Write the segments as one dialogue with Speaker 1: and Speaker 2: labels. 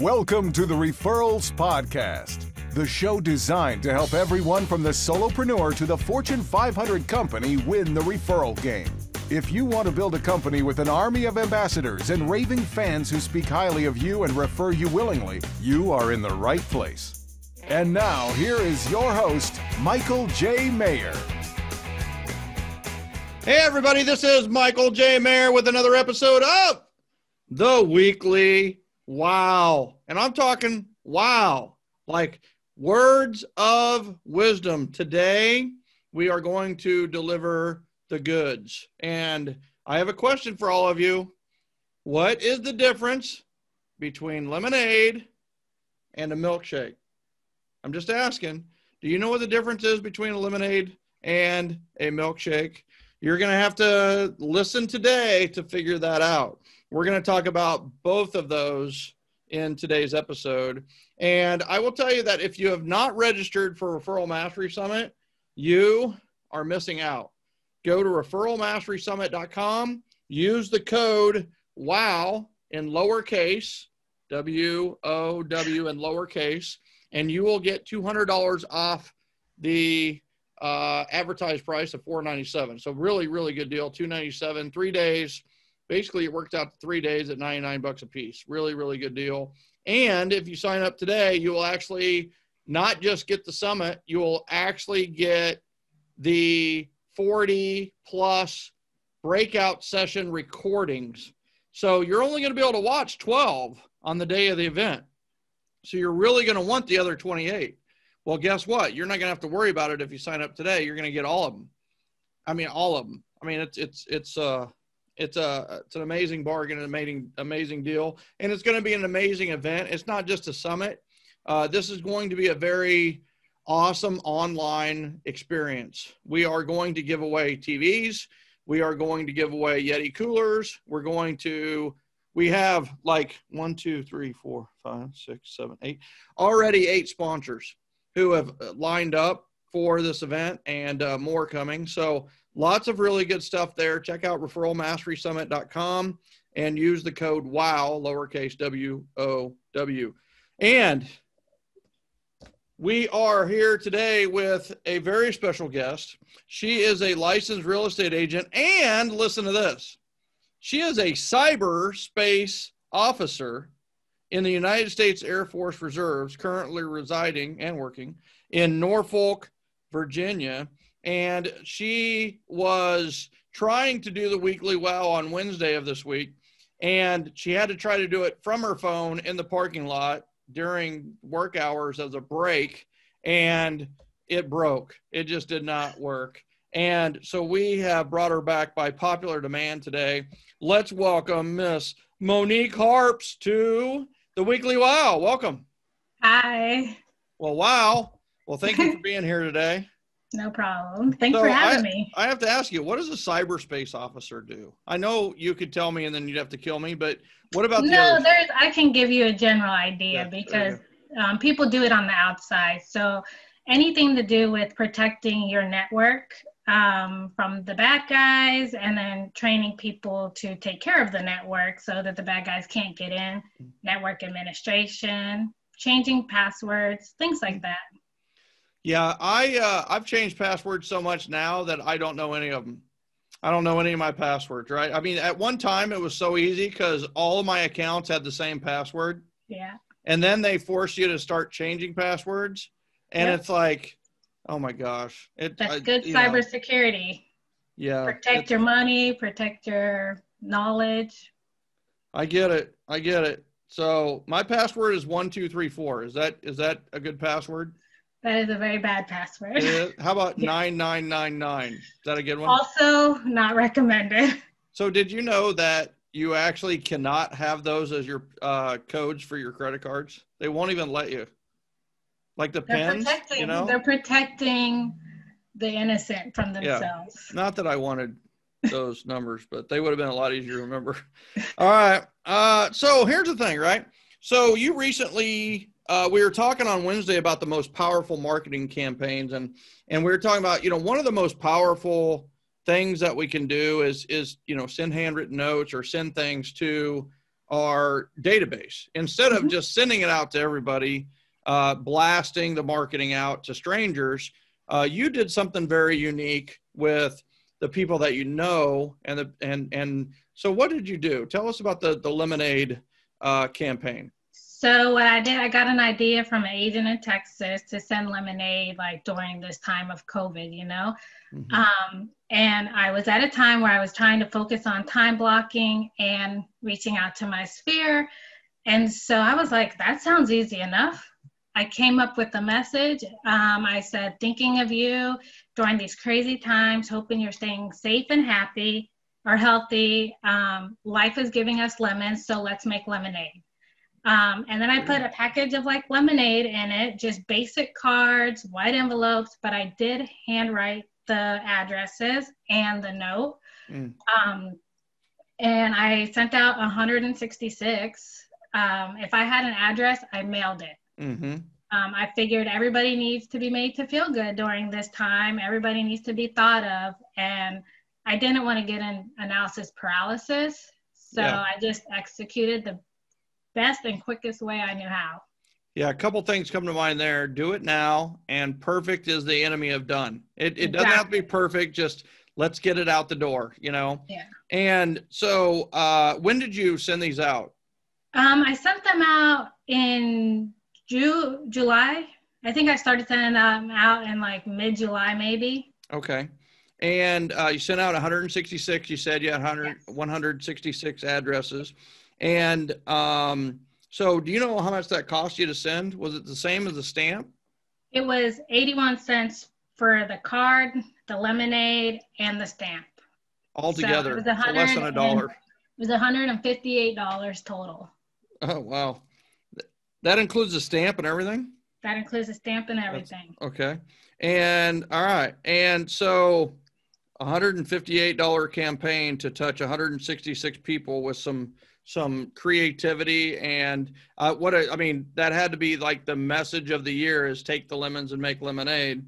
Speaker 1: Welcome to the Referrals Podcast, the show designed to help everyone from the solopreneur to the Fortune 500 company win the referral game. If you want to build a company with an army of ambassadors and raving fans who speak highly of you and refer you willingly, you are in the right place. And now, here is your host, Michael J. Maher.
Speaker 2: Hey, everybody, this is Michael J. Maher with another episode of The Weekly Wow. And I'm talking wow, like words of wisdom. Today, we are going to deliver the goods. And I have a question for all of you. What is the difference between lemonade and a milkshake? I'm just asking. Do you know what the difference is between a lemonade and a milkshake? You're going to have to listen today to figure that out. We're going to talk about both of those in today's episode. And I will tell you that if you have not registered for Referral Mastery Summit, you are missing out. Go to referralmasterysummit.com, use the code WOW in lowercase, W O W in lowercase, and you will get $200 off the uh, advertised price of 497 so really really good deal 297 three days basically it worked out three days at 99 bucks a piece really really good deal and if you sign up today you will actually not just get the summit you will actually get the 40 plus breakout session recordings so you're only going to be able to watch 12 on the day of the event so you're really going to want the other 28 well, guess what? You're not going to have to worry about it if you sign up today. You're going to get all of them. I mean, all of them. I mean, it's it's it's uh it's a it's an amazing bargain, an amazing amazing deal, and it's going to be an amazing event. It's not just a summit. Uh, this is going to be a very awesome online experience. We are going to give away TVs. We are going to give away Yeti coolers. We're going to we have like one, two, three, four, five, six, seven, eight, already eight sponsors who have uh, lined up for this event and uh, more coming. So lots of really good stuff there. Check out referralmasterysummit.com and use the code WOW, lowercase W O W. And we are here today with a very special guest. She is a licensed real estate agent, and listen to this she is a cyberspace officer in the United States Air Force Reserves, currently residing and working in Norfolk, Virginia. And she was trying to do the weekly wow on Wednesday of this week. And she had to try to do it from her phone in the parking lot during work hours as a break. And it broke. It just did not work. And so we have brought her back by popular demand today. Let's welcome Miss Monique Harps to the Weekly Wow. Welcome.
Speaker 3: Hi.
Speaker 2: Well, wow. Well, thank you for being here today.
Speaker 3: No problem. Thanks so for having
Speaker 2: I,
Speaker 3: me.
Speaker 2: I have to ask you, what does a cyberspace officer do? I know you could tell me and then you'd have to kill me, but what about the
Speaker 3: No, there's I can give you a general idea yeah, because um, people do it on the outside. So anything to do with protecting your network um, from the bad guys and then training people to take care of the network so that the bad guys can't get in, network administration, changing passwords, things like that.
Speaker 2: Yeah, I uh, I've changed passwords so much now that I don't know any of them. I don't know any of my passwords, right? I mean, at one time it was so easy because all of my accounts had the same password.
Speaker 3: Yeah.
Speaker 2: And then they force you to start changing passwords, and yep. it's like, Oh my gosh.
Speaker 3: It, That's good cybersecurity.
Speaker 2: Yeah.
Speaker 3: Protect your money, protect your knowledge.
Speaker 2: I get it. I get it. So my password is one two three four. Is that is that a good password?
Speaker 3: That is a very bad password.
Speaker 2: How about nine nine nine nine? Is that a good one?
Speaker 3: Also not recommended.
Speaker 2: So did you know that you actually cannot have those as your uh, codes for your credit cards? They won't even let you like the they're pins,
Speaker 3: protecting,
Speaker 2: you know?
Speaker 3: They're protecting the innocent from themselves.
Speaker 2: Yeah. Not that I wanted those numbers, but they would have been a lot easier to remember. All right. Uh, so here's the thing, right? So you recently, uh, we were talking on Wednesday about the most powerful marketing campaigns, and and we were talking about, you know, one of the most powerful things that we can do is is you know send handwritten notes or send things to our database instead of
Speaker 3: Mhm.
Speaker 2: just sending it out to everybody, uh, blasting the marketing out to strangers. Uh, you did something very unique with the people that you know, and the and and so what did you do? Tell us about the the lemonade uh, campaign.
Speaker 3: So what I did, I got an idea from an agent in Texas to send lemonade like during this time of COVID, you know.
Speaker 2: Mhm.
Speaker 3: Um, and I was at a time where I was trying to focus on time blocking and reaching out to my sphere. And so I was like, that sounds easy enough. I came up with a message. Um, I said, thinking of you during these crazy times, hoping you're staying safe and happy or healthy. Um, life is giving us lemons, so let's make lemonade. Um, and then I put a package of like lemonade in it, just basic cards, white envelopes, but I did handwrite the addresses and the note.
Speaker 2: Mm.
Speaker 3: Um, and I sent out 166. Um, if I had an address, I mailed it.
Speaker 2: Mm-hmm.
Speaker 3: Um, I figured everybody needs to be made to feel good during this time. Everybody needs to be thought of. And I didn't want to get in analysis paralysis. So
Speaker 2: Yeah.
Speaker 3: I just executed the best and quickest way I knew how.
Speaker 2: Yeah, a couple things come to mind there. Do it now, and perfect is the enemy of done. It, it doesn't have to be perfect. Just let's get it out the door, you know?
Speaker 3: Yeah.
Speaker 2: And so, uh, when did you send these out?
Speaker 3: Um, I sent them out in Ju- July. I think I started sending them out in like mid July, maybe.
Speaker 2: Okay. And uh, you sent out 166. You said you had 100,
Speaker 3: Yes.
Speaker 2: 166 addresses. And um, so, do you know how much that cost you to send? Was it the same as the stamp?
Speaker 3: It was 81 cents for the card, the lemonade, and the stamp.
Speaker 2: Altogether,
Speaker 3: was
Speaker 2: for less than a
Speaker 3: 100
Speaker 2: dollar.
Speaker 3: It was $158 total.
Speaker 2: Oh, wow. That includes the stamp and everything?
Speaker 3: That includes the stamp and everything.
Speaker 2: Okay. And all right. And so $158 campaign to touch 166 people with some some creativity and uh, what I, I mean that had to be like the message of the year is take the lemons and make lemonade.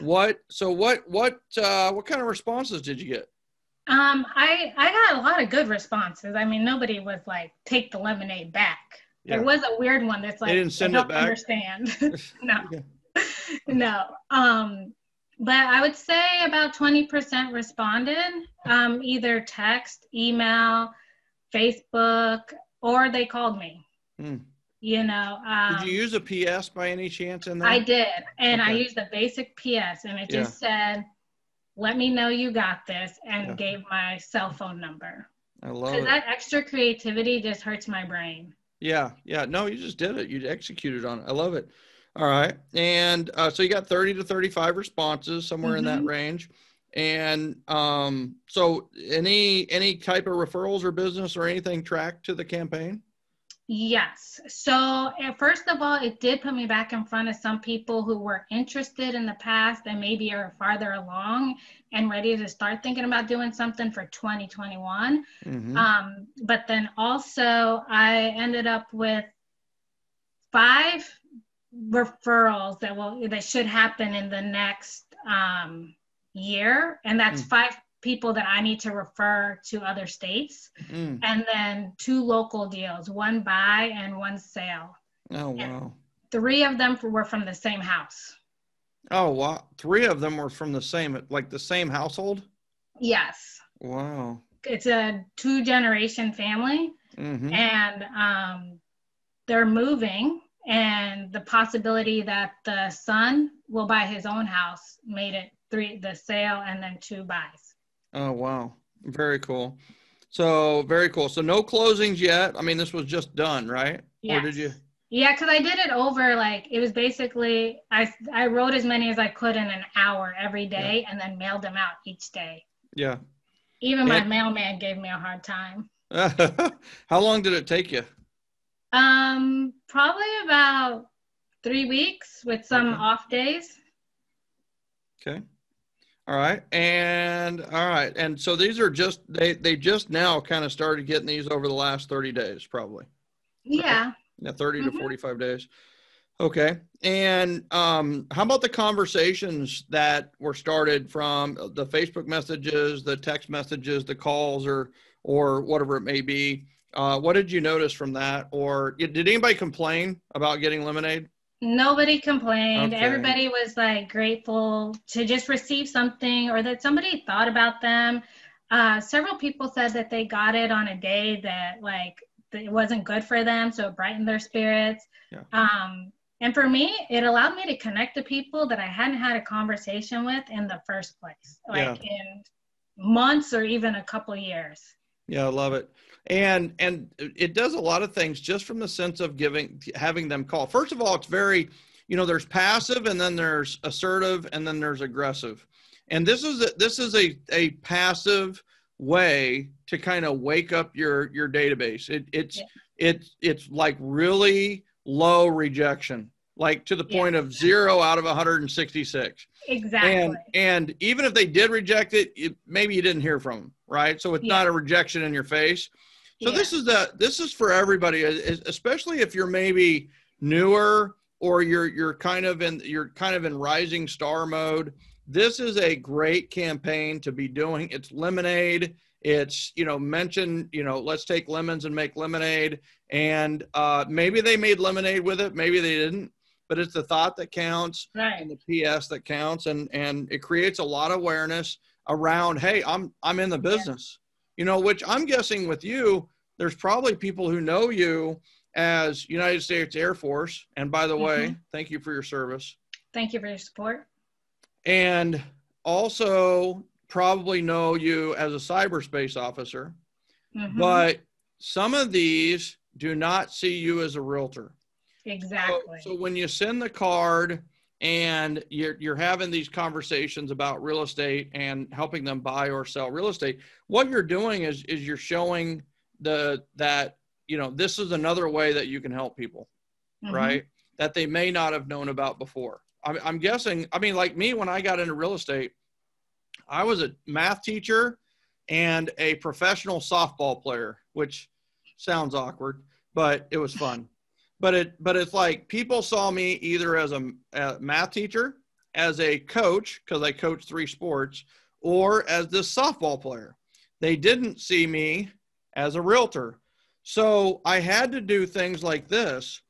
Speaker 2: What so what what uh, what kind of responses did you get?
Speaker 3: Um, I I got a lot of good responses. I mean, nobody was like, "Take the lemonade back."
Speaker 2: Yeah.
Speaker 3: There was a weird one that's like, they
Speaker 2: didn't send it back?
Speaker 3: Understand? no,
Speaker 2: Yeah.
Speaker 3: no. Um, but I would say about twenty percent responded, um, either text, email, Facebook, or they called me.
Speaker 2: Hmm.
Speaker 3: You know. Um,
Speaker 2: Did you use a PS by any chance in there?
Speaker 3: I did, and I used the basic PS, and it
Speaker 2: Yeah.
Speaker 3: just said, "Let me know you got this," and
Speaker 2: Yeah.
Speaker 3: gave my cell phone number.
Speaker 2: I love it.
Speaker 3: that extra creativity just hurts my brain.
Speaker 2: Yeah, yeah. No, you just did it. You executed on it. I love it. All right. And uh, so you got 30 to 35 responses, somewhere in that
Speaker 3: Mhm.
Speaker 2: range. And um, so any any type of referrals or business or anything tracked to the campaign?
Speaker 3: Yes. So, first of all, it did put me back in front of some people who were interested in the past and maybe are farther along and ready to start thinking about doing something for 2021.
Speaker 2: Mhm.
Speaker 3: Um, but then also, I ended up with five referrals that will that should happen in the next um, year, and that's
Speaker 2: Mm.
Speaker 3: five people that I need to refer to other states,
Speaker 2: Mm.
Speaker 3: and then two local deals, one buy and one sale.
Speaker 2: Oh wow.
Speaker 3: Three of them were from the same house.
Speaker 2: Oh wow. Three of them were from the same like the same household?
Speaker 3: Yes,
Speaker 2: Wow.
Speaker 3: it's a two generation family.
Speaker 2: hmm
Speaker 3: and um, they're moving and the possibility that the son will buy his own house made it three the sale and then two buys
Speaker 2: Oh wow. Very cool. So very cool. So no closings yet. I mean, this was just done, right? Or did you?
Speaker 3: Yeah because i did it over like it was basically i i wrote as many as i could in an hour every day and then mailed them out each day
Speaker 2: Yeah.
Speaker 3: even my
Speaker 2: And-
Speaker 3: mailman gave me a hard time
Speaker 2: How long did it take you?
Speaker 3: um probably about three weeks with some
Speaker 2: Okay.
Speaker 3: off days
Speaker 2: Okay. All right. And all right. And so these are just they they just now kind of started getting these over the last 30 days, probably.
Speaker 3: yeah
Speaker 2: Yeah, 30
Speaker 3: Mhm.
Speaker 2: to 45 days. Okay. And um, how about the conversations that were started from the Facebook messages, the text messages, the calls, or or whatever it may be? Uh, what did you notice from that? Or did anybody complain about getting lemonade?
Speaker 3: Nobody complained.
Speaker 2: Okay.
Speaker 3: Everybody was like grateful to just receive something or that somebody thought about them. Uh, several people said that they got it on a day that like it wasn't good for them, so it brightened their spirits.
Speaker 2: Yeah.
Speaker 3: Um, and for me, it allowed me to connect to people that I hadn't had a conversation with in the first place, like in months or even a couple years.
Speaker 2: Yeah, I love it. And and it does a lot of things just from the sense of giving having them call. First of all, it's very, you know, there's passive and then there's assertive and then there's aggressive. And this is a, this is a a passive way to kind of wake up your your database. It it's
Speaker 3: Yeah.
Speaker 2: it's it's like really low rejection, like to the
Speaker 3: Yeah.
Speaker 2: point of 0 out of 166
Speaker 3: Exactly.
Speaker 2: and and even if they did reject it, it maybe you didn't hear from them right so it's
Speaker 3: Yeah.
Speaker 2: not a rejection in your face so
Speaker 3: Yeah.
Speaker 2: this is the this is for everybody especially if you're maybe newer or you're you're kind of in you're kind of in rising star mode. This is a great campaign to be doing. It's lemonade. It's you know mention you know let's take lemons and make lemonade. And uh, maybe they made lemonade with it maybe they didn't but it's the thought that counts
Speaker 3: right.
Speaker 2: and the PS that counts. And and it creates a lot of awareness around hey I'm I'm in the business you know which I'm guessing with you there's probably people who know you as United States Air Force and by the way thank you for your service
Speaker 3: Thank you for your support.
Speaker 2: and also probably know you as a cyberspace officer
Speaker 3: Mhm.
Speaker 2: but some of these do not see you as a realtor So-
Speaker 3: exactly.
Speaker 2: So, when you send the card and you're you're having these conversations about real estate and helping them buy or sell real estate, what you're doing is is you're showing the that you know this is another way that you can help people,
Speaker 3: Mhm.
Speaker 2: right? That they may not have known about before. I'm, I'm guessing. I mean, like me when I got into real estate, I was a math teacher and a professional softball player, which sounds awkward, but it was fun but it but it's like people saw me either as a, a math teacher as a coach because i coach three sports or as this softball player. They didn't see me as a realtor. So i had to do things like this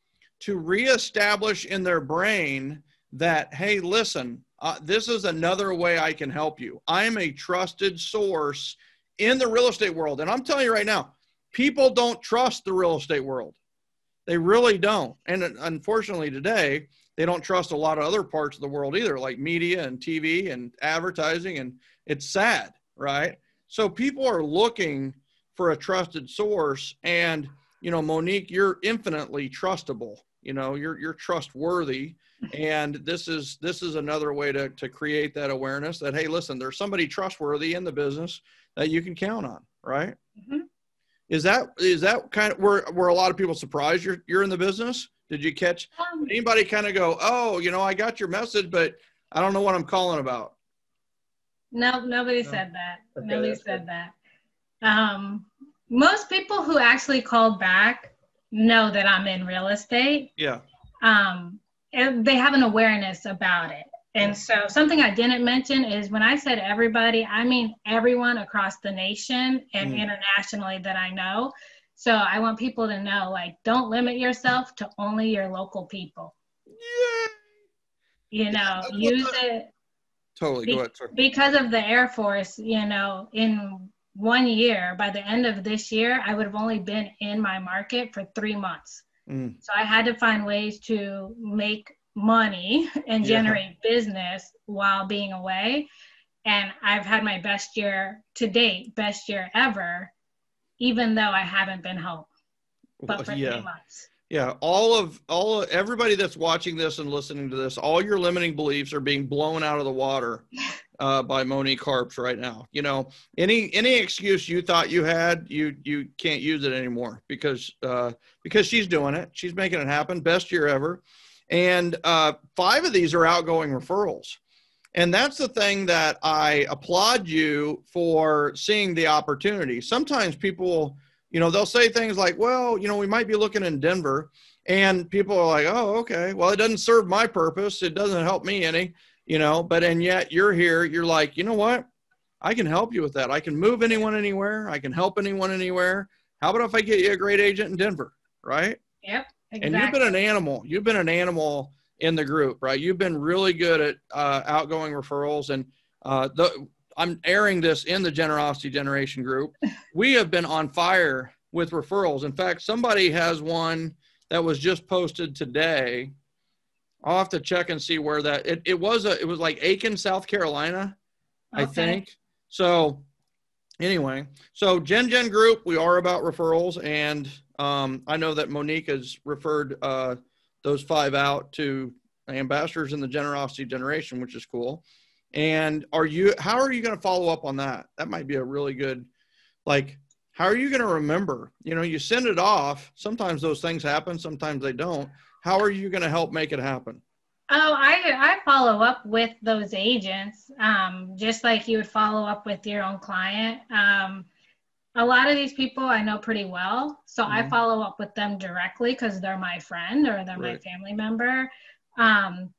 Speaker 2: to reestablish in their brain that hey listen uh, this is another way i can help you. I'm a trusted source in the real estate world. And i'm telling you right now people don't trust the real estate world they really don't. And unfortunately, today, they don't trust a lot of other parts of the world either, like media and TV and advertising. And it's sad, right? So people are looking for a trusted source. And, you know, Monique, you're infinitely trustable. You know, you're, you're trustworthy. And this is this is another way to, to create that awareness that hey, listen, there's somebody trustworthy in the business that you can count on, right?
Speaker 3: Mhm.
Speaker 2: Is that is that kind of were were a lot of people surprised you're you're in the business? Did you catch
Speaker 3: Um,
Speaker 2: anybody kind of go, oh, you know, I got your message, but I don't know what I'm calling about?
Speaker 3: No, nobody
Speaker 2: No.
Speaker 3: said that.
Speaker 2: Okay,
Speaker 3: nobody
Speaker 2: that's
Speaker 3: said that. Um, most people who actually called back know that I'm in real estate.
Speaker 2: Yeah,
Speaker 3: Um, and they have an awareness about it. And so something I didn't mention is when I said everybody, I mean everyone across the nation and
Speaker 2: Mm.
Speaker 3: internationally that I know. So I want people to know, like, don't limit yourself to only your local people.
Speaker 2: yeah,
Speaker 3: You know,
Speaker 2: what
Speaker 3: use it
Speaker 2: totally. Go ahead,
Speaker 3: because of the Air Force, you know, in one year, by the end of this year, I would have only been in my market for three months.
Speaker 2: Mm,
Speaker 3: So I had to find ways to make money and
Speaker 2: Yeah.
Speaker 3: generate business while being away. And I've had my best year to date, best year ever, even though I haven't been home, but for
Speaker 2: yeah.
Speaker 3: three months.
Speaker 2: Yeah, all of all of, everybody that's watching this and listening to this, all your limiting beliefs are being blown out of the water uh, by Monique Harps right now. You know, any any excuse you thought you had, you you can't use it anymore because uh, because she's doing it. She's making it happen. Best year ever, and uh, five of these are outgoing referrals. And that's the thing that I applaud you for seeing the opportunity. Sometimes people you know they'll say things like well you know we might be looking in denver. And people are like oh okay. Well it doesn't serve my purpose. It doesn't help me any you know? But and yet you're here you're like you know what? I can help you with that. I can move anyone anywhere. I can help anyone anywhere. How about if I get you a great agent in Denver, right?
Speaker 3: Yep. Exactly.
Speaker 2: And you've been an animal. You've been an animal in the group, right? You've been really good at uh, outgoing referrals, and uh, the I'm airing this in the generosity generation group. We have been on fire with referrals. In fact, somebody has one that was just posted today. I'll have to check and see where that it, it was a it was like Aiken, South Carolina, okay. I think. So anyway, so Gen Gen Group, we are about referrals, and um, I know that Monique has referred uh, those five out to ambassadors in the generosity generation, which is cool. And are you, how are you going to follow up on that? That might be a really good, like, how are you going to remember? You know, you send it off. Sometimes those things happen, sometimes they don't. How are you going to help make it happen?
Speaker 3: Oh, I I follow up with those agents, um, just like you would follow up with your own client. Um, a lot of these people I know pretty well, so mm-hmm. I follow up with them directly because they're my friend or they're right. my family member. Um,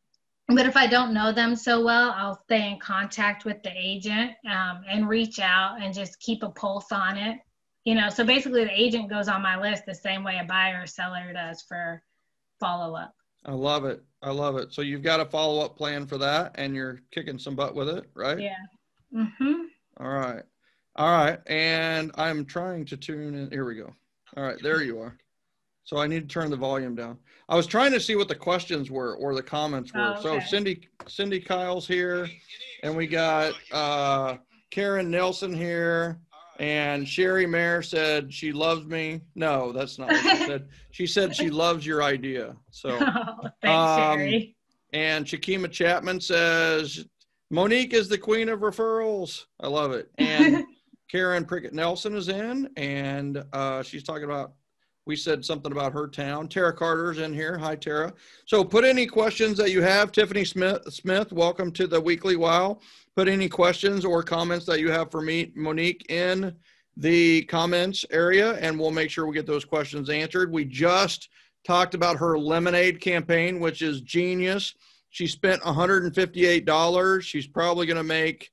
Speaker 3: but if I don't know them so well, I'll stay in contact with the agent um, and reach out and just keep a pulse on it. You know, so basically the agent goes on my list the same way a buyer or seller does for follow up.
Speaker 2: I love it. I love it. So you've got a follow up plan for that and you're kicking some butt with it, right?
Speaker 3: Yeah. Mm-hmm.
Speaker 2: All right. All right. And I'm trying to tune in. Here we go. All right. There you are. So I need to turn the volume down. I was trying to see what the questions were or the comments were. Oh, okay. So Cindy Cindy Kyle's here, and we got uh, Karen Nelson here, and Sherry Mayer said she loves me. No, that's not what she said. She said she loves your idea. So
Speaker 3: oh, thanks, um, Sherry.
Speaker 2: And Shakima Chapman says Monique is the queen of referrals. I love it. And Karen Prickett Nelson is in, and uh, she's talking about we said something about her town. Tara Carter's in here. Hi, Tara. So put any questions that you have. Tiffany Smith, Smith, welcome to the Weekly Wow. Put any questions or comments that you have for me, Monique, in the comments area, and we'll make sure we get those questions answered. We just talked about her lemonade campaign, which is genius. She spent $158. She's probably going to make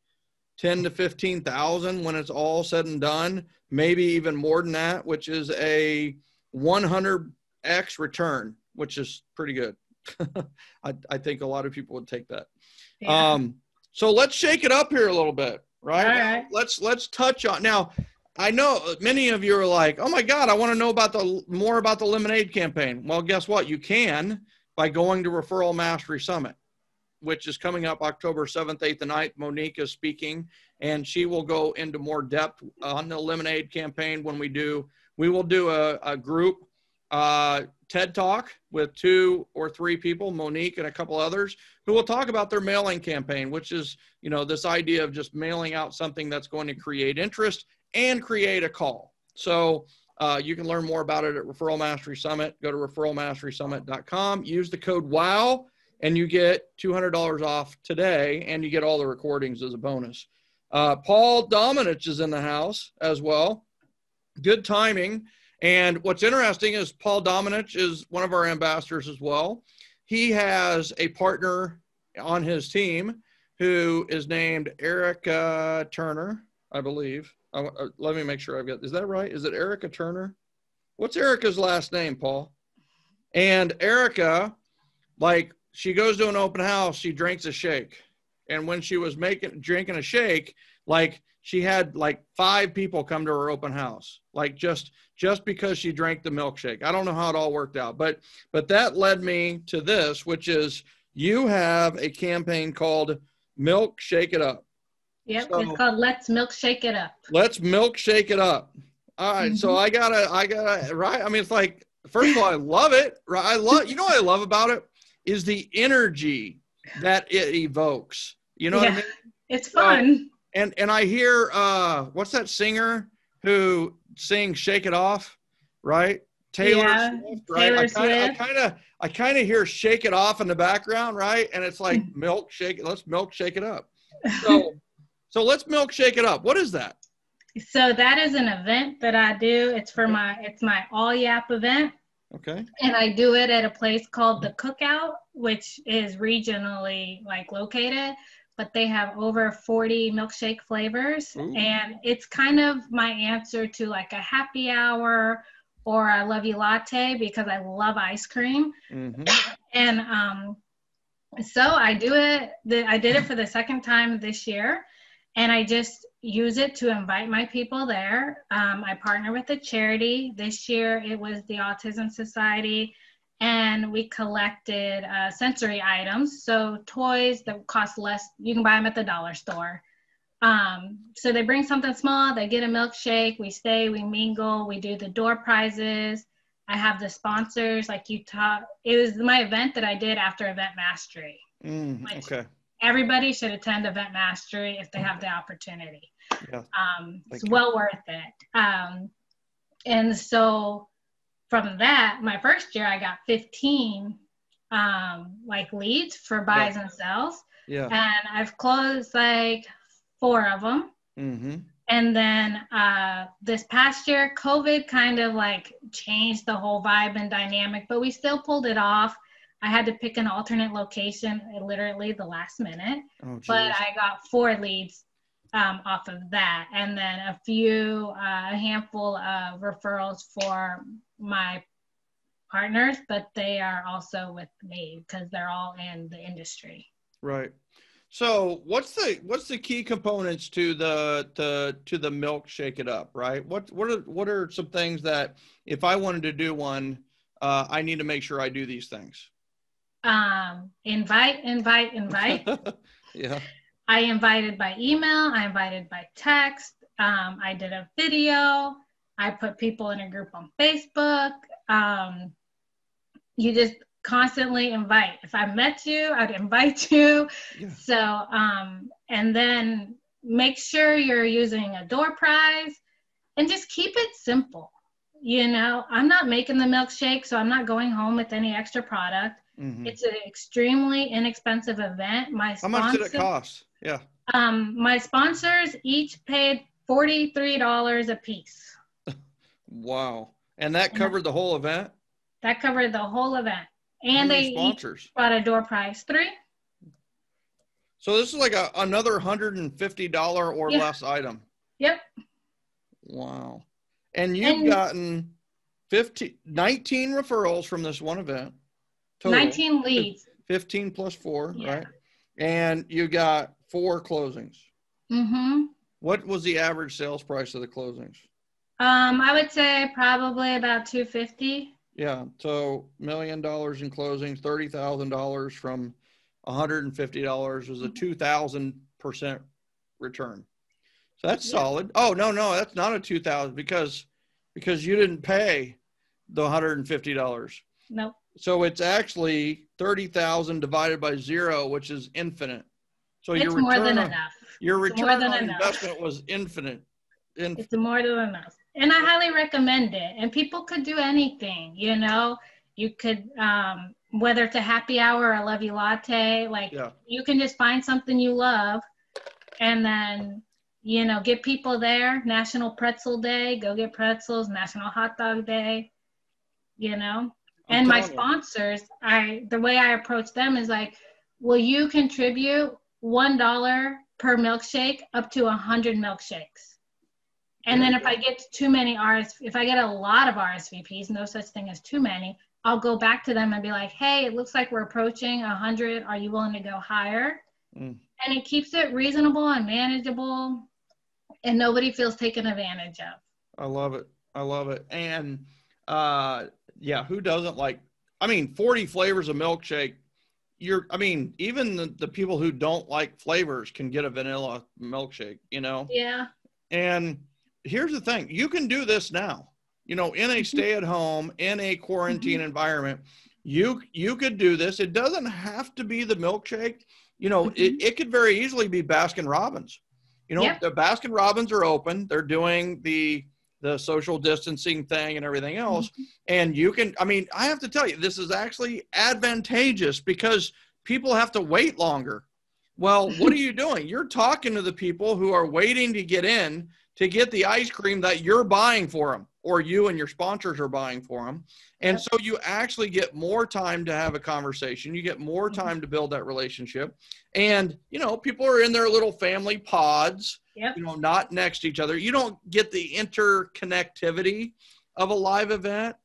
Speaker 2: 10 to 15,000 when it's all said and done, maybe even more than that, which is a 100x return, which is pretty good. I, I, think a lot of people would take that. Yeah. Um, so let's shake it up here a little bit, right?
Speaker 3: right.
Speaker 2: Let's let's touch on now. I know many of you are like, "Oh my God, I want to know about the more about the Lemonade campaign." Well, guess what? You can by going to Referral Mastery Summit, which is coming up October 7th, 8th, and 9th. Monique is speaking, and she will go into more depth on the Lemonade campaign when we do we will do a, a group uh, TED Talk with two or three people, Monique and a couple others, who will talk about their mailing campaign, which is, you know, this idea of just mailing out something that's going to create interest and create a call. So uh, you can learn more about it at Referral Mastery Summit. Go to referralmasterysummit.com. Use the code WOW, and you get $200 off today, and you get all the recordings as a bonus. Uh, Paul Dominich is in the house as well good timing. And what's interesting is Paul Dominich is one of our ambassadors as well. He has a partner on his team who is named Erica Turner, I believe. Uh, let me make sure I've got, is that right? Is it Erica Turner? What's Erica's last name, Paul? And Erica, like, she goes to an open house, she drinks a shake. And when she was making, drinking a shake, like, she had like five people come to her open house like just just because she drank the milkshake. I don't know how it all worked out but but that led me to this which is you have a campaign called milk shake it up.
Speaker 3: Yep so, it's called let's milkshake it up.
Speaker 2: Let's milkshake it up. All right, mm-hmm. so i gotta i gotta right? I mean it's like first of all i love it right? I love you know what i love about it is the energy that it evokes you know yeah. I mean?
Speaker 3: it's fun
Speaker 2: and and I hear uh, what's that singer who sings "Shake It Off," right?
Speaker 3: Taylor yeah, Swift, right? Taylor
Speaker 2: I kind of I kind of hear "Shake It Off" in the background, right? And it's like milk shake. Let's milk shake it up. So so let's milk shake it up. What is that?
Speaker 3: So that is an event that I do. It's for my it's my all yap event.
Speaker 2: Okay.
Speaker 3: And I do it at a place called the Cookout, which is regionally like located. but they have over 40 milkshake flavors.
Speaker 2: Ooh.
Speaker 3: And it's kind of my answer to like a happy hour or a love you latte because I love ice cream.
Speaker 2: Mhm.
Speaker 3: And um, so I do it. The, I did it for the second time this year, and I just use it to invite my people there. Um, I partner with a charity. This year it was the Autism Society, and we collected uh, sensory items. So toys that cost less. You can buy them at the dollar store. Um, so they bring something small. They get a milkshake. We stay. We mingle. We do the door prizes. I have the sponsors like you taught. It was my event that I did after Event Mastery.
Speaker 2: Mm, okay.
Speaker 3: Everybody should attend Event Mastery if they have the opportunity.
Speaker 2: Yeah.
Speaker 3: Um, it's
Speaker 2: you.
Speaker 3: well worth it. Um, and so from that, my first year, I got 15 um, like leads for buys and sells,
Speaker 2: Yeah.
Speaker 3: and I've closed like four of them.
Speaker 2: Mm-hmm.
Speaker 3: And then uh, this past year, COVID kind of like changed the whole vibe and dynamic, but we still pulled it off. I had to pick an alternate location literally the last minute,
Speaker 2: Oh,
Speaker 3: but. I got four leads um, off of that, and then a few, uh, a handful of referrals for my partners, but they are also with me because they're all in the industry.
Speaker 2: Right. So what's the what's the key components to the to to the milk shake it up, right? What what are what are some things that if I wanted to do one, uh, I need to make sure I do these things.
Speaker 3: Um, invite, invite, invite.
Speaker 2: yeah.
Speaker 3: I invited by email, I invited by text, um, I did a video, I put people in a group on Facebook. Um, you just constantly invite. If I met you, I'd invite you.
Speaker 2: Yeah.
Speaker 3: So, um, and then make sure you're using a door prize and just keep it simple. You know, I'm not making the milkshake, so I'm not going home with any extra product.
Speaker 2: Mhm.
Speaker 3: It's an extremely inexpensive event. My
Speaker 2: How much did it cost? Yeah.
Speaker 3: um, my sponsors each paid forty-three dollars a piece.
Speaker 2: Wow. And that covered the whole event.
Speaker 3: That covered the whole event, and they each
Speaker 2: sponsors.
Speaker 3: brought a door prize. Three.
Speaker 2: So this is like a, another hundred and fifty dollar or
Speaker 3: Yeah.
Speaker 2: less item.
Speaker 3: Yep.
Speaker 2: Wow. And you've
Speaker 3: And-
Speaker 2: gotten 15, 19 referrals from this one event. Total.
Speaker 3: Nineteen leads.
Speaker 2: 15 plus four,
Speaker 3: Yeah.
Speaker 2: right? And you got four closings.
Speaker 3: Mm-hmm.
Speaker 2: What was the average sales price of the closings?
Speaker 3: Um, I would say probably about two fifty.
Speaker 2: Yeah, so million dollars in closings, thirty thousand dollars from hundred and fifty dollars was a two thousand percent return. So that's
Speaker 3: Yeah.
Speaker 2: solid. Oh no, no, that's not a two thousand because because you didn't pay the hundred and fifty dollars.
Speaker 3: Nope.
Speaker 2: So it's actually thirty thousand divided by zero, which is infinite. So
Speaker 3: It's
Speaker 2: your
Speaker 3: more
Speaker 2: return
Speaker 3: than
Speaker 2: on,
Speaker 3: enough.
Speaker 2: your
Speaker 3: more
Speaker 2: return on
Speaker 3: enough.
Speaker 2: investment was infinite. In,
Speaker 3: It's more than enough. And I highly recommend it. And people could do anything, you know. You could um whether it's a happy hour or a love you latte, like
Speaker 2: yeah,
Speaker 3: you can just find something you love and then you know get people there national pretzel day go get pretzels national hot dog day you know
Speaker 2: I'm
Speaker 3: and my
Speaker 2: you.
Speaker 3: sponsors i the way i approach them is like will you contribute one dollar per milkshake up to a hundred milkshakes and then if i get too many rs if i get a lot of rsvps no such thing as too many i'll go back to them and be like hey it looks like we're approaching a hundred are you willing to go higher
Speaker 2: Mm.
Speaker 3: and it keeps it reasonable and manageable and nobody feels taken advantage of
Speaker 2: I love it. I love it. And uh yeah, who doesn't like I mean 40 flavors of milkshake. You're I mean, even the, the people who don't like flavors can get a vanilla milkshake, you know?
Speaker 3: yeah
Speaker 2: And here's the thing, you can do this now. You know, in a
Speaker 3: Mhm.
Speaker 2: stay at home, in a quarantine environment, you you could do this. It doesn't have to be the milkshake. You know, it, it could very easily be Baskin Robbins. You know,
Speaker 3: Yep.
Speaker 2: the Baskin Robbins are open. They're doing the the social distancing thing and everything else. Mm-hmm. And you can, I mean, I have to tell you, this is actually advantageous because people have to wait longer. Well, what are you doing? You're talking to the people who are waiting to get in to get the ice cream that you're buying for them. Or you and your sponsors are buying for them. And so you actually get more time to have a conversation. You get more
Speaker 3: Mm-hmm.
Speaker 2: time to build that relationship. And, you know, people are in their little family pods,
Speaker 3: Yep.
Speaker 2: you know, not next to each other. You don't get the interconnectivity of a live event,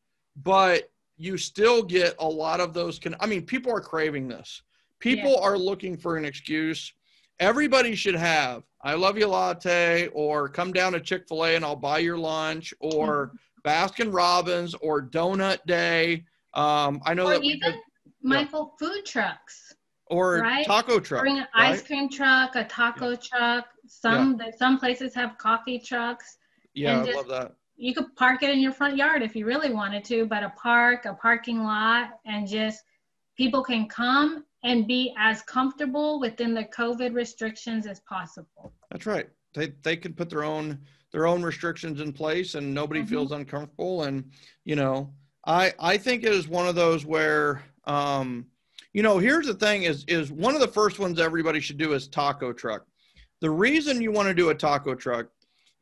Speaker 2: but you still get a lot of those. Con- I mean, people are craving this. People are looking for an excuse. Everybody should have I love you latte or come down to Chick fil A and I'll buy your lunch or Baskin Robbins or Donut Day. Um, I know
Speaker 3: Or
Speaker 2: that
Speaker 3: even
Speaker 2: did-
Speaker 3: Michael food trucks.
Speaker 2: or
Speaker 3: right?
Speaker 2: taco truck.
Speaker 3: Bring an
Speaker 2: right?
Speaker 3: ice cream truck, a taco truck. Some that some places have coffee trucks.
Speaker 2: Yeah,
Speaker 3: and
Speaker 2: I love that.
Speaker 3: You could park it in your front yard if you really wanted to, but a park, a parking lot, and just people can come and be as comfortable within the COVID restrictions as possible.
Speaker 2: That's right. They they can put their own their own restrictions in place and nobody
Speaker 3: Mhm.
Speaker 2: feels uncomfortable. And you know, I I think it is one of those where um, you know, here's the thing is is one of the first ones everybody should do is taco truck. The reason you want to do a taco truck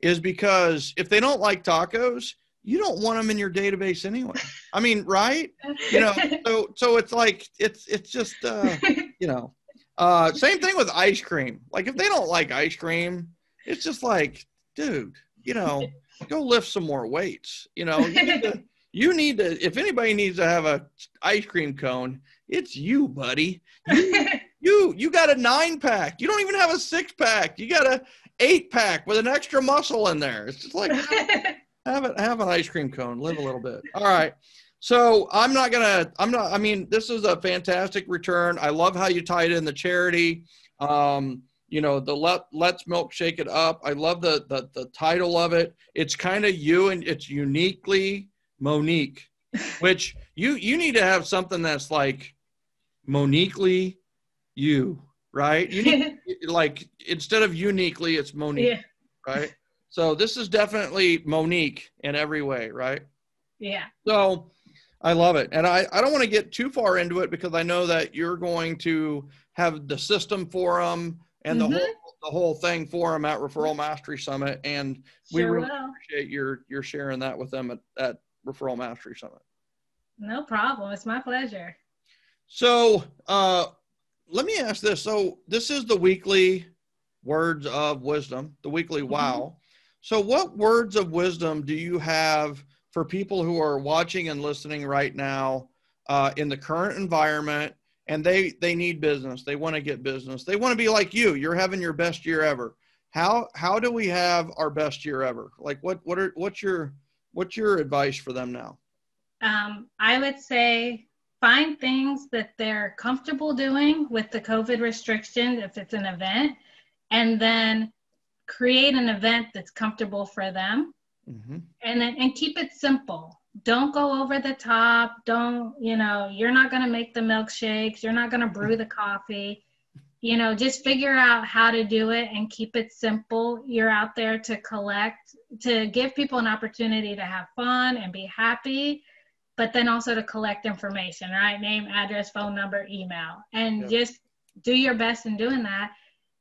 Speaker 2: is because if they don't like tacos, you don't want them in your database anyway. I mean, right? You know, so so it's like it's it's just uh you know uh same thing with ice cream. Like if they don't like ice cream it's just like dude you know go lift some more weights. You know you need to, you need to if anybody needs to have a ice cream cone it's you buddy. You you, you got a nine pack. You don't even have a six pack. You got a eight pack with an extra muscle in there. It's just like have it have an ice cream cone. Live a little bit. All right. So i'm not gonna i'm not i mean this is a fantastic return. I love how you tied in the charity. Um you know the let let's milkshake it up. I love the the, the title of it. It's kind of you and it's uniquely monique which you you need to have something that's like moniquely you right? You need like instead of uniquely it's monique
Speaker 3: yeah,
Speaker 2: right so this is definitely monique in every way right
Speaker 3: yeah.
Speaker 2: so I love it. And I, I don't want to get too far into it because I know that you're going to have the system for them and
Speaker 3: Mhm.
Speaker 2: the whole the whole thing for them at Referral Mastery Summit. And we
Speaker 3: Sure
Speaker 2: really
Speaker 3: will.
Speaker 2: appreciate your your sharing that with them at, at Referral Mastery Summit.
Speaker 3: No problem. It's my pleasure.
Speaker 2: So uh let me ask this. So this is the weekly words of wisdom, the weekly
Speaker 3: Mhm.
Speaker 2: wow. So what words of wisdom do you have for people who are watching and listening right now uh, in the current environment? And they they need business. They want to get business. They want to be like you. You're having your best year ever. How how do we have our best year ever? Like what what are what's your what's your advice for them now?
Speaker 3: Um, I would say find things that they're comfortable doing with the COVID restrictions if it's an event, and then create an event that's comfortable for them.
Speaker 2: mm-hmm.
Speaker 3: and then and keep it simple. Don't go over the top. Don't you know you're not going to make the milkshakes. You're not going to brew the coffee. You know just figure out how to do it and keep it simple. You're out there to collect to give people an opportunity to have fun and be happy but then also to collect information right? Name address phone number email. And
Speaker 2: Yeah.
Speaker 3: just do your best in doing that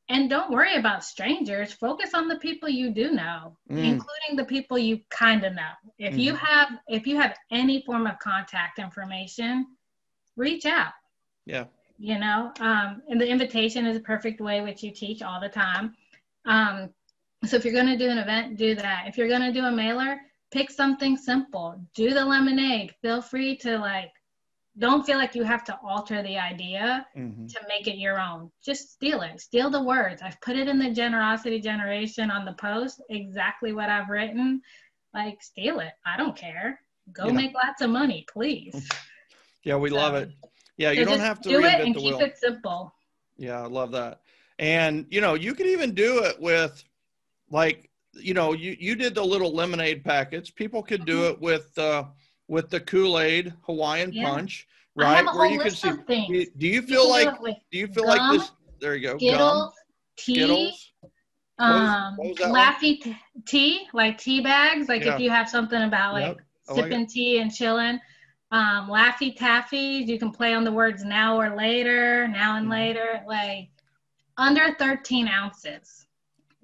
Speaker 3: and don't worry about strangers. Focus on the people you do know
Speaker 2: Mm.
Speaker 3: including the people you kind of know. If you
Speaker 2: Mm-hmm.
Speaker 3: have if you have any form of contact information reach out.
Speaker 2: Yeah.
Speaker 3: You know um, and the invitation is a perfect way which you teach all the time. Um, so if you're going to do an event do that. If you're going to do a mailer pick something simple. Do the lemonade. Feel free to like don't feel like you have to alter the idea
Speaker 2: mm-hmm.
Speaker 3: to make it your own. Just steal it. Steal the words. I've put it in the generosity generation on the post, exactly what I've written. Like, steal it. I don't care. Go
Speaker 2: Yeah.
Speaker 3: make lots of money, please.
Speaker 2: yeah we love it yeah you
Speaker 3: So
Speaker 2: don't have to
Speaker 3: do it and keep
Speaker 2: wheel
Speaker 3: it simple.
Speaker 2: Yeah, I love that. And you know, you could even do it with like, you know, you you did the little lemonade packets. People could do
Speaker 3: Mhm.
Speaker 2: it with uh with the Kool-Aid Hawaiian
Speaker 3: Yeah.
Speaker 2: punch, right? Where you can see do you, you
Speaker 3: You
Speaker 2: feel
Speaker 3: can
Speaker 2: like
Speaker 3: do it with
Speaker 2: do you feel like this there you go.
Speaker 3: Skittles,
Speaker 2: Gum,
Speaker 3: tea,
Speaker 2: Skittles. What was-
Speaker 3: um,
Speaker 2: what was?
Speaker 3: Laffy t- tea, like tea bags. Like
Speaker 2: Yeah.
Speaker 3: if you have something about like
Speaker 2: Yep, I like
Speaker 3: sipping tea and chilling. Um, Laffy Taffies, you can play on the words now or later, now and
Speaker 2: Mhm.
Speaker 3: later, like under 13 ounces.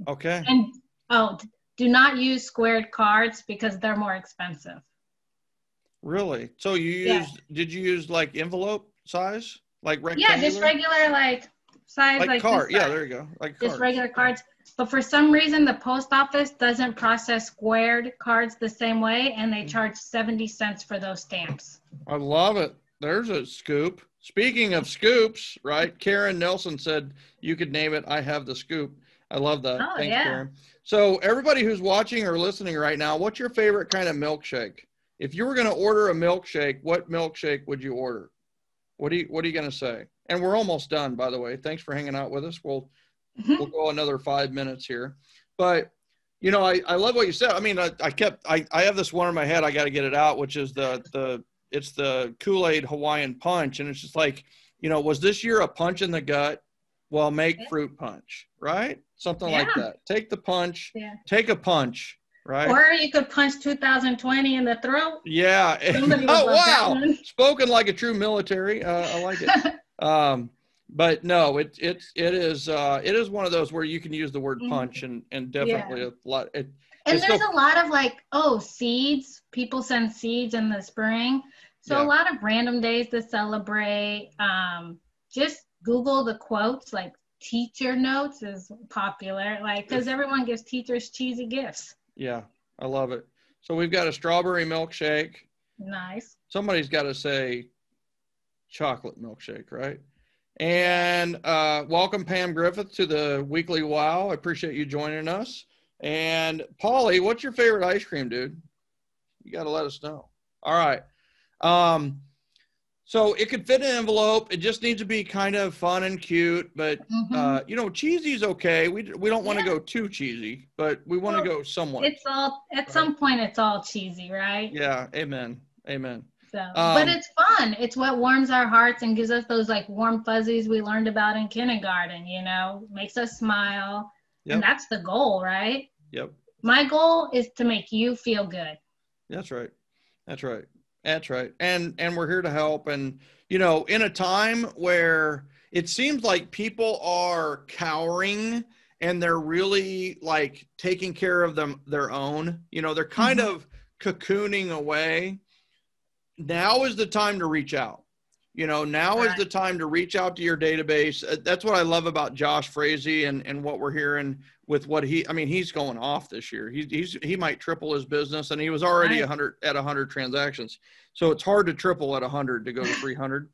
Speaker 2: Okay.
Speaker 3: And oh, do not use squared cards because they're more expensive.
Speaker 2: Really? So you
Speaker 3: Yeah.
Speaker 2: used? Did you use like envelope size, like rectangular?
Speaker 3: Yeah, just regular like size,
Speaker 2: like,
Speaker 3: like,
Speaker 2: card. Yeah, there you go. Like
Speaker 3: just
Speaker 2: cards.
Speaker 3: regular cards. But for some reason, the post office doesn't process squared cards the same way, and
Speaker 2: Mm.
Speaker 3: they charge 70 cents for those stamps.
Speaker 2: I love it. There's a scoop. Speaking of scoops, right? Karen Nelson said you could name it. I have the scoop. I love that.
Speaker 3: Oh,
Speaker 2: Thanks,
Speaker 3: yeah.
Speaker 2: Karen. So everybody who's watching or listening right now, what's your favorite kind of milkshake? If you were going to order a milkshake, what milkshake would you order? What do you What are you going to say? And we're almost done, by the way. Thanks for hanging out with us. We'll mm-hmm. we'll go another five minutes here. But you know, I, I love what you said. I mean, I, I kept I, I have this one in my head. I got to get it out, which is the the it's the Kool Aid Hawaiian Punch, and it's just like you know, was this year a punch in the gut? Well, make fruit punch, right? Something like that. Take the punch,
Speaker 3: Yeah.
Speaker 2: take a punch, right?
Speaker 3: Or you could punch 2020 in the throat.
Speaker 2: yeah. Oh wow, spoken like a true military. Uh, I like it. um, but no, it it it is uh, it is one of those where you can use the word
Speaker 3: Mhm.
Speaker 2: punch and and definitely a lot. It,
Speaker 3: And there's
Speaker 2: so-
Speaker 3: a lot of like, oh, seeds. People send seeds in the spring. So
Speaker 2: Yeah.
Speaker 3: a lot of random days to celebrate. Um, just Google the quotes, like teacher notes is popular, like because everyone gives teachers cheesy gifts.
Speaker 2: Yeah, I love it. So we've got a strawberry milkshake.
Speaker 3: Nice.
Speaker 2: Somebody's got to say chocolate milkshake, right? And uh, welcome Pam Griffith to the weekly Wow. I appreciate you joining us. And Polly, what's your favorite ice cream, dude? You got to let us know. All right. Um, so it could fit an envelope. It just needs to be kind of fun and cute, but
Speaker 3: Mhm.
Speaker 2: uh, you know, cheesy is okay. We we don't want to
Speaker 3: Yeah.
Speaker 2: go too cheesy, but we want to
Speaker 3: Well,
Speaker 2: go somewhat.
Speaker 3: it's all at some point it's all cheesy, right?
Speaker 2: Yeah. Amen. Amen.
Speaker 3: So,
Speaker 2: Um,
Speaker 3: but it's fun. It's what warms our hearts and gives us those like warm fuzzies we learned about in kindergarten. You know, makes us smile,
Speaker 2: Yep.
Speaker 3: and that's the goal, right?
Speaker 2: Yep.
Speaker 3: My goal is to make you feel good.
Speaker 2: That's right. That's right. That's right. And and we're here to help. And you know, in a time where it seems like people are cowering and they're really like taking care of them their own, you know, they're kind
Speaker 3: Mhm.
Speaker 2: of cocooning away. Now is the time to reach out. You know, now is the time to reach out to your database. Uh, That's what I love about Josh Frazee and, and what we're hearing with what he, I mean, he's going off this year. He's, he's, he might triple his business and he was already a
Speaker 3: Right.
Speaker 2: hundred at a hundred transactions. So it's hard to triple at a hundred to go to 300,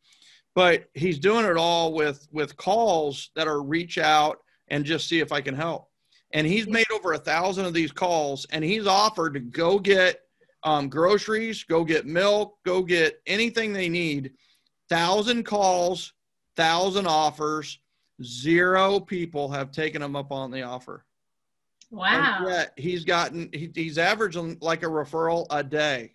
Speaker 2: but he's doing it all with, with calls that are reach out and just see if I can help. And he's made over a thousand of these calls and he's offered to go get um, groceries, go get milk, go get anything they need. Thousand calls, thousand offers, zero people have taken him up on the offer.
Speaker 3: Wow.
Speaker 2: And yet he's gotten he, he's averaging like a referral a day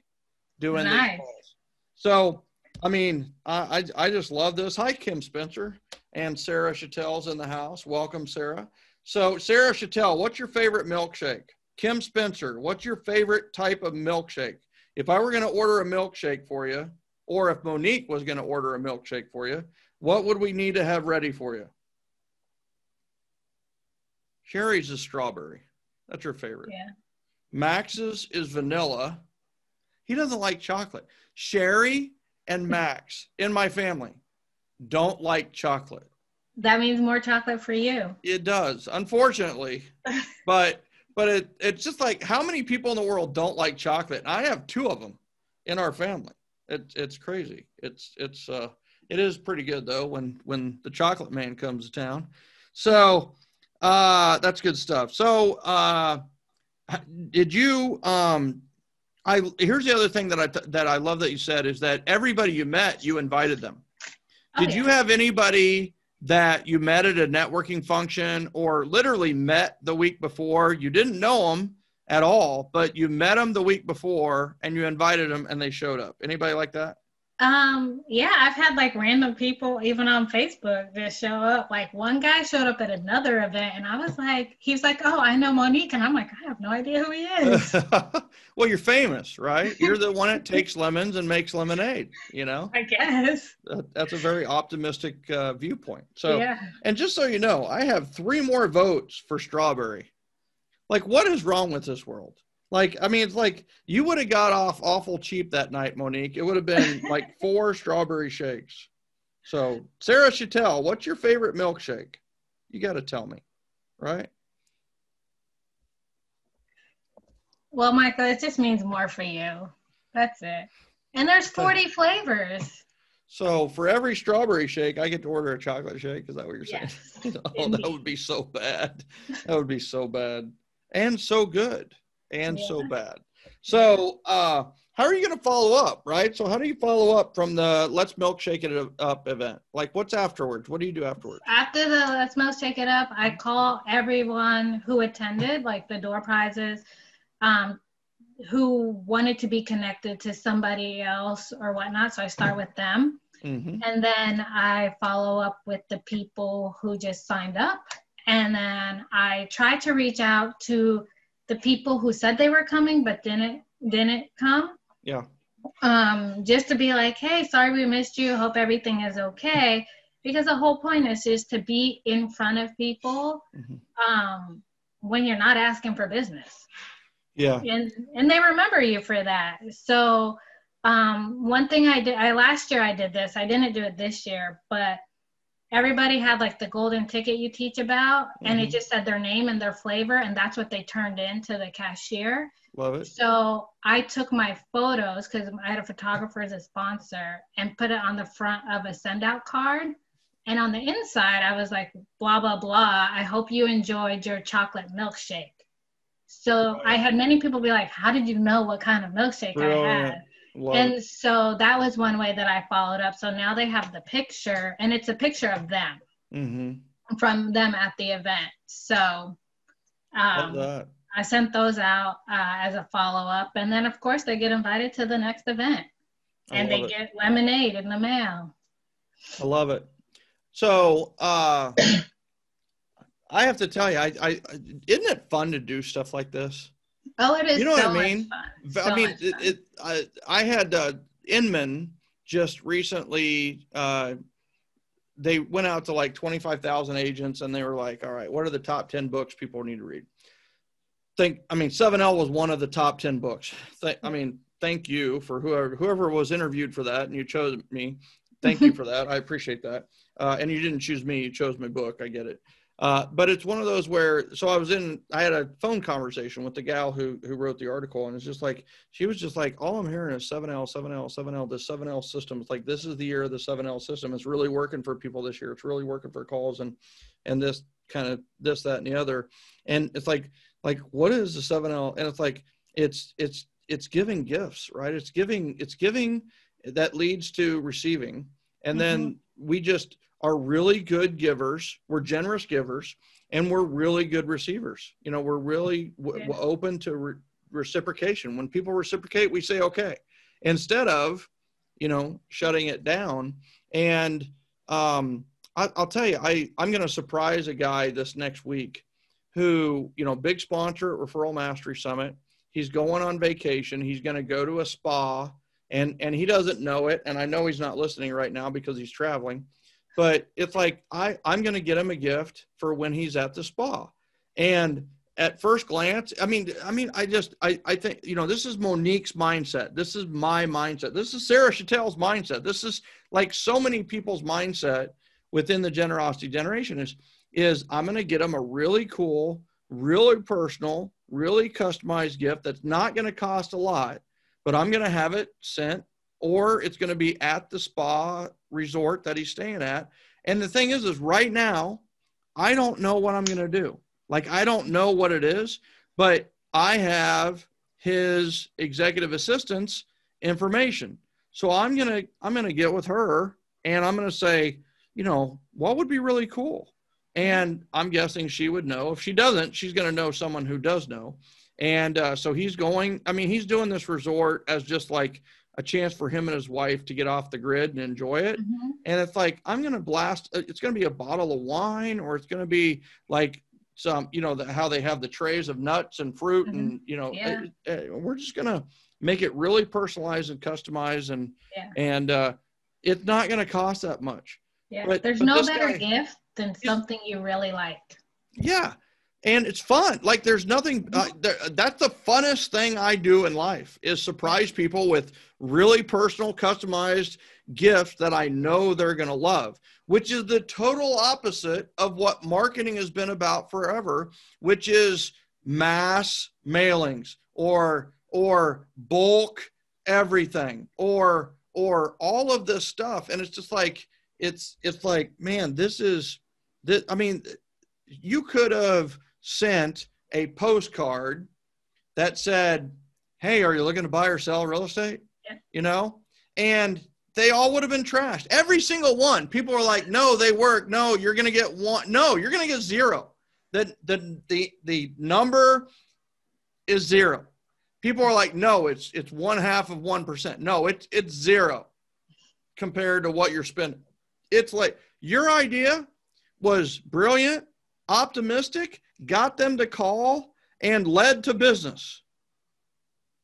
Speaker 2: doing
Speaker 3: Nice.
Speaker 2: calls. So I mean, I, I I just love this. Hi, Kim Spencer and Sarah Chattel's in the house. Welcome, Sarah. So Sarah Chattel, what's your favorite milkshake? Kim Spencer, what's your favorite type of milkshake? If I were going to order a milkshake for you, or if Monique was going to order a milkshake for you, what would we need to have ready for you? Sherry's is strawberry. That's your favorite.
Speaker 3: Yeah.
Speaker 2: Max's is vanilla. He doesn't like chocolate. Sherry and Max in my family don't like chocolate.
Speaker 3: That means more chocolate for you.
Speaker 2: It does, unfortunately. but but it it's just like how many people in the world don't like chocolate? I have two of them in our family. It's it's crazy. It's it's uh it is pretty good though when when the chocolate man comes to town. So uh that's good stuff. So uh did you um I here's the other thing that I th- that I love that you said is that everybody you met you invited them.
Speaker 3: Oh,
Speaker 2: Did
Speaker 3: yeah.
Speaker 2: you have anybody that you met at a networking function or literally met the week before? You didn't know them at all, but you met them the week before and you invited them and they showed up. Anybody like that?
Speaker 3: Um, yeah, I've had like random people even on Facebook just show up. Like one guy showed up at another event and I was like, he's like, Oh, I know Monique. And I'm like, I have no idea who he is.
Speaker 2: well, you're famous, right? You're the one that takes lemons and makes lemonade, you know?
Speaker 3: I guess.
Speaker 2: That, that's a very optimistic uh, viewpoint. So,
Speaker 3: yeah.
Speaker 2: and just so you know, I have three more votes for strawberry. Like, what is wrong with this world? Like, I mean, it's like you would have got off awful cheap that night, Monique. It would have been like four strawberry shakes. So, Sarah Chattel, what's your favorite milkshake? You got to tell me, right?
Speaker 3: Well, Michael, it just means more for you. That's it. And there's 40 flavors.
Speaker 2: So for every strawberry shake, I get to order a chocolate shake. Is that what you're saying? Yes, oh, that would be so bad. That would be so bad and so good and yeah. so bad. So, uh, how are you going to follow up, right? So, how do you follow up from the Let's Milkshake It Up event? Like, what's afterwards? What do you do afterwards?
Speaker 3: After the Let's Milkshake It Up, I call everyone who attended, like the door prizes, um, who wanted to be connected to somebody else or whatnot. So, I start with them. Mm-hmm. And then I follow up with the people who just signed up. And then I try to reach out to the people who said they were coming but didn't didn't come.
Speaker 2: Yeah.
Speaker 3: Um, just to be like, hey, sorry we missed you. Hope everything is okay. Because the whole point is just to be in front of people mm-hmm. um, when you're not asking for business.
Speaker 2: Yeah.
Speaker 3: And and they remember you for that. So um, one thing I did, I last year I did this. I didn't do it this year, but everybody had like the golden ticket you teach about, mm-hmm. and it mm-hmm. just said their name and their flavor, and that's what they turned in to the cashier.
Speaker 2: Love it.
Speaker 3: So I took my photos because I had a photographer as a sponsor and put it on the front of a send out card. And on the inside, I was like, blah, blah, blah. I hope you enjoyed your chocolate milkshake. So I had many people be like, How did you know what kind of milkshake Brilliant. I had? Love and so that was one way that I followed up. So now they have the picture, and it's a picture of them mm-hmm. from them at the event. So um, I sent those out uh, as a follow up, and then of course they get invited to the next event, and they it. get lemonade in the mail.
Speaker 2: I love it. So uh, I have to tell you, I, I isn't it fun to do stuff like this?
Speaker 3: Oh, it is.
Speaker 2: You know
Speaker 3: so
Speaker 2: what I mean?
Speaker 3: So
Speaker 2: I mean, it, it, I, I had uh, Inman just recently. Uh, they went out to like 25,000 agents and they were like, all right, what are the top 10 books people need to read? Think, I mean, 7L was one of the top 10 books. Th- I mean, thank you for whoever, whoever was interviewed for that and you chose me. Thank you for that. I appreciate that. Uh, and you didn't choose me, you chose my book. I get it. Uh, but it's one of those where so I was in I had a phone conversation with the gal who who wrote the article and it's just like she was just like all I'm hearing is 7L 7L 7L the 7L system. It's like this is the year of the 7L system. It's really working for people this year. It's really working for calls and and this kind of this that and the other. And it's like like what is the 7L and it's like it's it's it's giving gifts right? It's giving it's giving that leads to receiving. And mm-hmm. then we just are really good givers. We're generous givers, and we're really good receivers. You know, we're really w- open to re- reciprocation. When people reciprocate, we say okay, instead of, you know, shutting it down. And um, I, will tell you, I I'm going to surprise a guy this next week, who you know, big sponsor at Referral Mastery Summit. He's going on vacation. He's going to go to a spa, and and he doesn't know it. And I know he's not listening right now because he's traveling but it's like I, I'm going to get him a gift for when he's at the spa. And at first glance, I mean, I mean, I just, I, I think, you know, this is Monique's mindset. This is my mindset. This is Sarah Chattel's mindset. This is like so many people's mindset within the generosity generation is, is I'm going to get them a really cool, really personal, really customized gift that's not going to cost a lot, but I'm going to have it sent or it's going to be at the spa resort that he's staying at. And the thing is, is right now, I don't know what I'm going to do. Like, I don't know what it is, but I have his executive assistant's information. So I'm going to, I'm going to get with her and I'm going to say, you know, what would be really cool? And I'm guessing she would know. If she doesn't, she's going to know someone who does know. And uh, so he's going, I mean, he's doing this resort as just like a chance for him and his wife to get off the grid and enjoy it. Mm-hmm. And it's like, I'm going to blast, uh, it's going to be a bottle of wine or it's going to be like some, you know, the, how they have the trays of nuts and fruit mm-hmm. and, you know, yeah. uh, uh, we're just going to make it really personalized and customized and, yeah. and, uh, it's not going to cost that much.
Speaker 3: Yeah. But, There's but no better guy, gift than something you really like.
Speaker 2: Yeah. and it's fun. Like there's nothing. Uh, there, that's the funnest thing I do in life is surprise people with really personal, customized gift that I know they're going to love. Which is the total opposite of what marketing has been about forever, which is mass mailings or or bulk everything or or all of this stuff and it's just like it's it's like man this is that i mean you could have sent a postcard that said hey are you looking to buy or sell real estate. You know? And they all would have been trashed. Every single one. People were like no they work. No you're going to get one. No you're going to get zero. The, the the the number is zero. People are like, no, it's it's one half of one percent. No, it's it's zero compared to what you're spending. It's like your idea was brilliant, optimistic, got them to call, and led to business.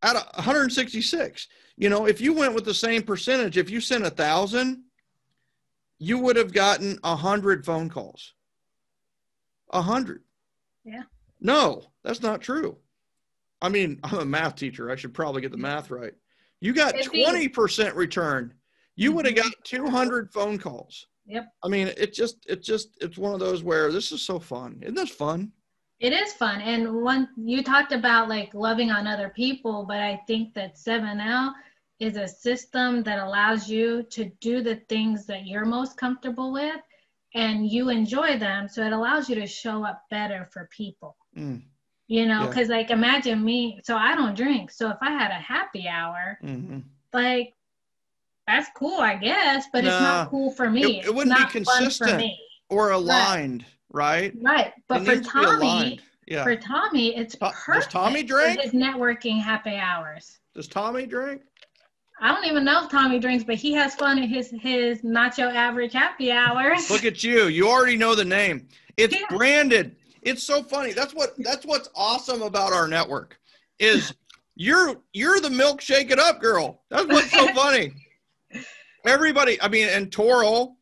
Speaker 2: At 166, you know, if you went with the same percentage, if you sent a thousand, you would have gotten a hundred phone calls. A hundred.
Speaker 3: Yeah.
Speaker 2: No, that's not true. I mean, I'm a math teacher. I should probably get the math right. You got 20% return. You would have mm-hmm. got 200 phone calls.
Speaker 3: Yep.
Speaker 2: I mean, it just, it just, it's one of those where this is so fun. Isn't this fun?
Speaker 3: It is fun. And one, you talked about like loving on other people, but I think that 7L is a system that allows you to do the things that you're most comfortable with and you enjoy them. So it allows you to show up better for people. Mm you know because yeah. like imagine me so i don't drink so if i had a happy hour mm-hmm. like that's cool i guess but it's not cool for me
Speaker 2: it, it wouldn't be consistent or aligned right
Speaker 3: right, right. but it for tommy yeah. for tommy it's perfect
Speaker 2: does tommy drink
Speaker 3: his networking happy hours
Speaker 2: does tommy drink
Speaker 3: I don't even know if Tommy drinks, but he has fun at his his nacho average happy hours.
Speaker 2: Look at you! You already know the name. It's yeah. branded it's so funny. That's what that's what's awesome about our network is you're you're the milkshake it up girl. That's what's so funny. Everybody, I mean, and Toral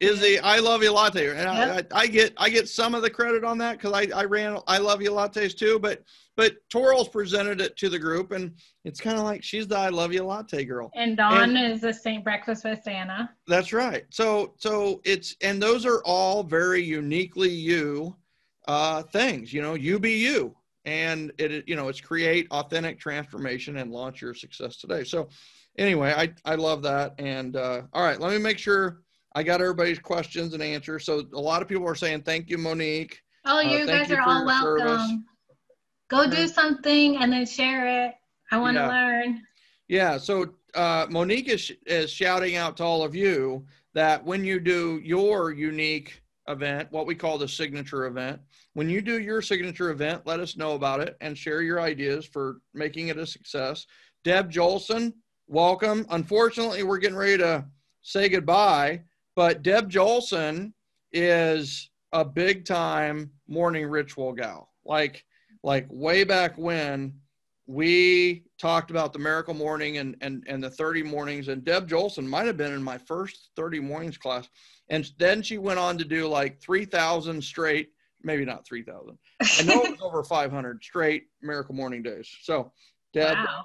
Speaker 2: is the I love you latte, and yep. I, I, get I get some of the credit on that because I, I ran I love you lattes too, but but Toral's presented it to the group, and it's kind of like she's the I love you latte girl.
Speaker 3: And Dawn and, is the Saint Breakfast with Santa.
Speaker 2: That's right. So so it's and those are all very uniquely you uh, things. You know, you be you, and it you know it's create authentic transformation and launch your success today. So, anyway, I I love that. And uh, all right, let me make sure I got everybody's questions and answers. So a lot of people are saying thank you, Monique.
Speaker 3: Oh, uh, you uh, guys you are all welcome. Service. Go do something and then share it. I want to yeah. learn.
Speaker 2: Yeah. So uh, Monique is, is shouting out to all of you that when you do your unique event, what we call the signature event, when you do your signature event, let us know about it and share your ideas for making it a success. Deb Jolson, welcome. Unfortunately, we're getting ready to say goodbye, but Deb Jolson is a big time morning ritual gal. Like, like way back when we talked about the miracle morning and, and, and the 30 mornings and Deb Jolson might have been in my first 30 mornings class. And then she went on to do like 3000 straight maybe not 3,000. I know it was over 500 straight Miracle Morning days. So, Deb, Wow.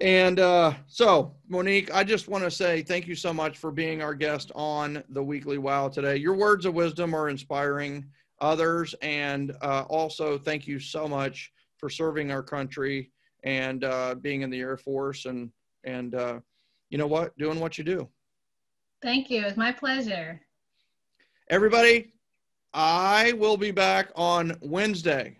Speaker 2: And uh, so, Monique, I just want to say thank you so much for being our guest on the Weekly Wow today. Your words of wisdom are inspiring others. And uh, also, thank you so much for serving our country and uh, being in the Air Force and, and uh, you know what, doing what you do.
Speaker 3: Thank you. It's my pleasure.
Speaker 2: Everybody, I will be back on Wednesday,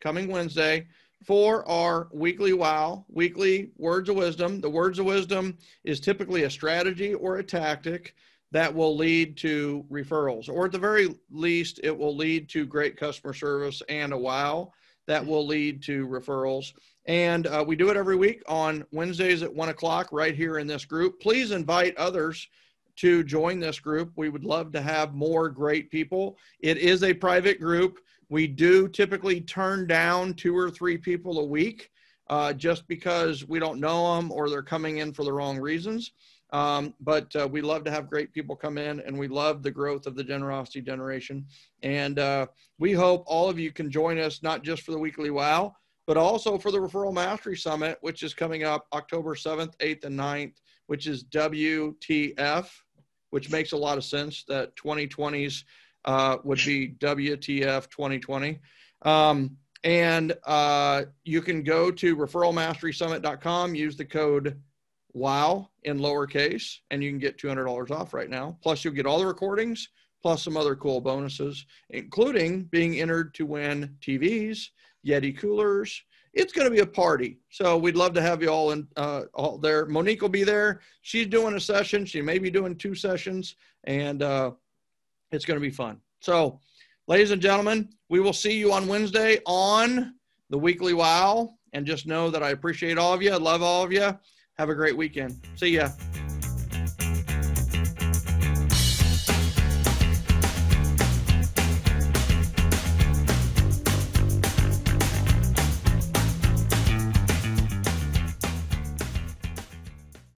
Speaker 2: coming Wednesday, for our weekly wow, weekly words of wisdom. The words of wisdom is typically a strategy or a tactic that will lead to referrals, or at the very least, it will lead to great customer service and a wow that will lead to referrals. And uh, we do it every week on Wednesdays at one o'clock right here in this group. Please invite others to join this group. We would love to have more great people. It is a private group. We do typically turn down two or three people a week uh, just because we don't know them or they're coming in for the wrong reasons. Um, but uh, we love to have great people come in and we love the growth of the generosity generation. And uh, we hope all of you can join us, not just for the weekly wow, but also for the Referral Mastery Summit, which is coming up October 7th, 8th, and 9th, which is WTF, which makes a lot of sense that 2020s uh, would be WTF 2020. Um, and uh, you can go to referralmasterysummit.com, use the code WOW in lowercase, and you can get $200 off right now. Plus, you'll get all the recordings, plus some other cool bonuses, including being entered to win TVs, Yeti coolers. It's going to be a party. So we'd love to have you all in uh, all there. Monique will be there. She's doing a session. She may be doing two sessions, and uh, it's going to be fun. So, ladies and gentlemen, we will see you on Wednesday on the weekly wow. And just know that I appreciate all of you. I love all of you. Have a great weekend. See ya.